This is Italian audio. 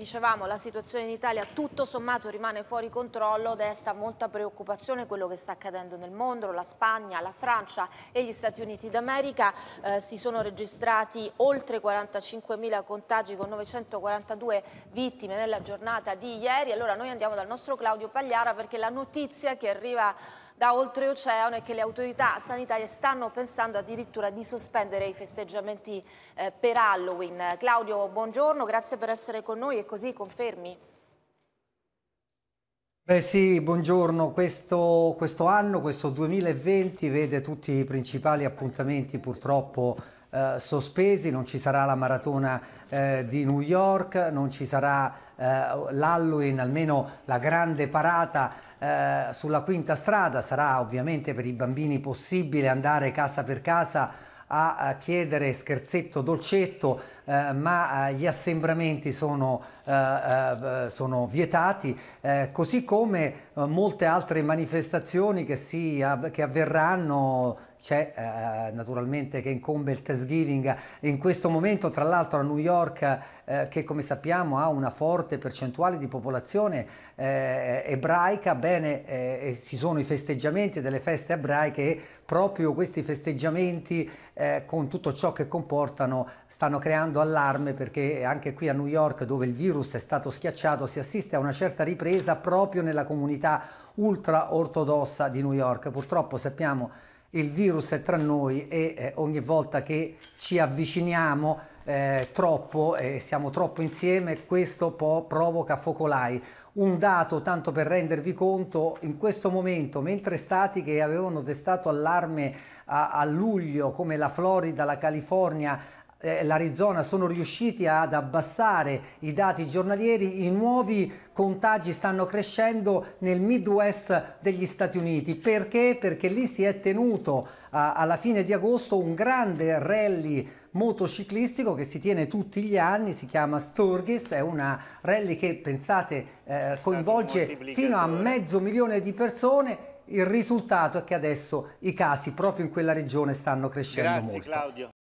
dicevamo la situazione in Italia tutto sommato rimane fuori controllo, desta molta preoccupazione quello che sta accadendo nel mondo, la Spagna, la Francia e gli Stati Uniti d'America. Eh, si sono registrati oltre 45.000 contagi con 942 vittime nella giornata di ieri, allora noi andiamo dal nostro Claudio Pagliara perché la notizia che arriva da oltreoceano è che le autorità sanitarie stanno pensando addirittura di sospendere i festeggiamenti eh, per Halloween. Claudio, buongiorno, grazie per essere con noi e così confermi. Beh sì, buongiorno. Questo, questo anno, questo 2020, vede tutti i principali appuntamenti purtroppo eh, sospesi, non ci sarà la maratona eh, di New York, non ci sarà eh, l'Halloween, almeno la grande parata eh, sulla quinta strada sarà ovviamente per i bambini possibile andare casa per casa a, chiedere scherzetto dolcetto eh, ma eh, gli assembramenti sono, eh, eh, sono vietati eh, così come molte altre manifestazioni che, si, che avverranno c'è eh, naturalmente che incombe il Thanksgiving in questo momento tra l'altro a New York eh, che come sappiamo ha una forte percentuale di popolazione eh, ebraica, bene eh, ci sono i festeggiamenti delle feste ebraiche e proprio questi festeggiamenti eh, con tutto ciò che comportano stanno creando allarme perché anche qui a New York dove il virus è stato schiacciato si assiste a una certa ripresa proprio nella comunità ultra ortodossa di New York. Purtroppo sappiamo il virus è tra noi e eh, ogni volta che ci avviciniamo eh, troppo e eh, siamo troppo insieme questo po provoca focolai. Un dato, tanto per rendervi conto, in questo momento, mentre stati che avevano destato allarme a, a luglio, come la Florida, la California, eh, l'Arizona sono riusciti ad abbassare i dati giornalieri, i nuovi contagi stanno crescendo nel Midwest degli Stati Uniti. Perché? Perché lì si è tenuto a, alla fine di agosto un grande rally motociclistico che si tiene tutti gli anni, si chiama Sturgis, è una rally che pensate eh, coinvolge fino a mezzo milione di persone il risultato è che adesso i casi proprio in quella regione stanno crescendo Grazie, molto. Claudio.